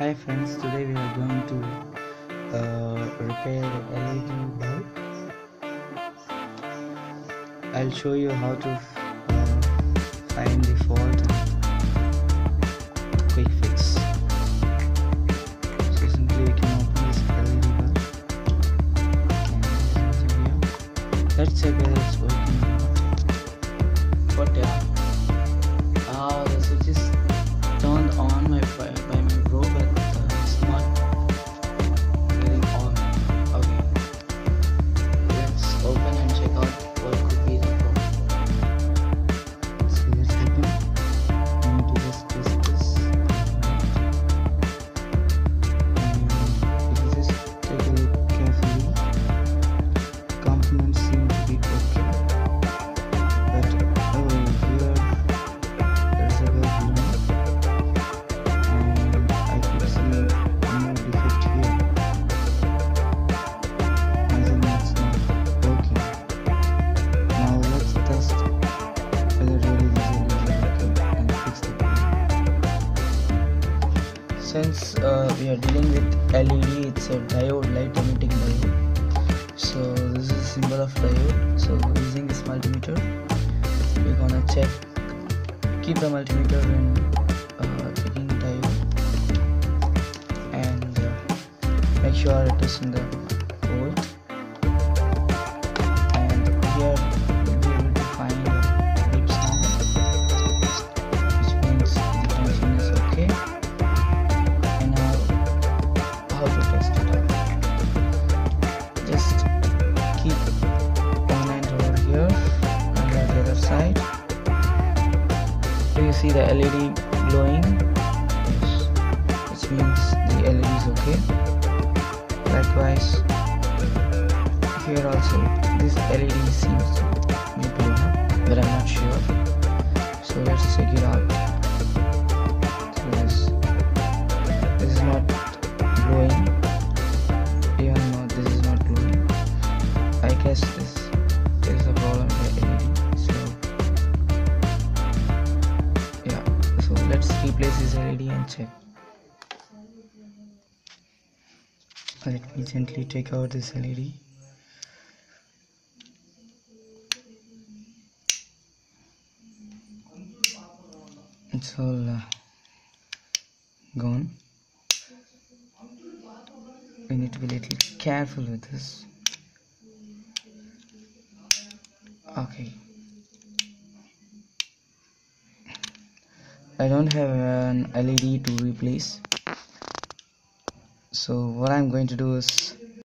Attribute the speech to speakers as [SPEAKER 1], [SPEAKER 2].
[SPEAKER 1] Hi friends, today we are going to uh, repair LED bulb. I'll show you how to uh, find the fault and quick fix. So simply you can open this LED bulb this. Let's check whether it's working. But yeah, uh, the switch is since uh, we are dealing with LED it's a diode light emitting diode. So this is a symbol of diode. So using this multimeter. We're gonna check keep the multimeter in uh, diode. And uh, make sure it is in the you see the LED glowing? Which means the LED is okay. Likewise here also this LED seems this LED and check let me gently take out this LED it's all uh, gone. We need to be a little careful with this. Okay I don't have an LED to replace. So what I'm going to do is